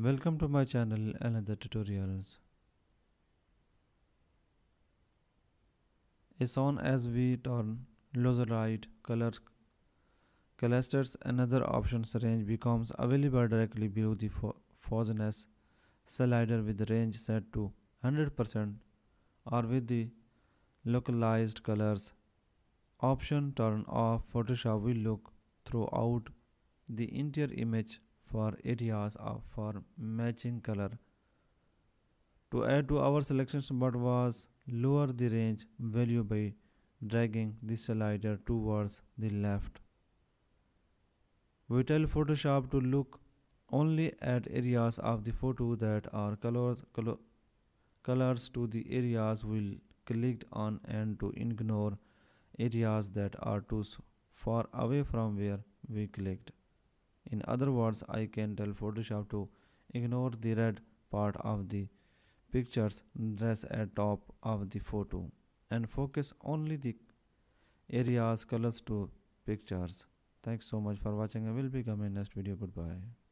Welcome to my channel another tutorials. As soon as we turn right color clusters another options range becomes available directly below the fuzziness slider with range set to 100% or with the localized colors option turn off Photoshop will look throughout the entire image for areas of for matching color to add to our selections but was lower the range value by dragging the slider towards the left. We tell Photoshop to look only at areas of the photo that are colors, color, colors to the areas we clicked on and to ignore areas that are too far away from where we clicked. In other words, I can tell Photoshop to ignore the red part of the pictures dress at top of the photo and focus only the areas colors to pictures. Thanks so much for watching. I will be coming next video. Goodbye.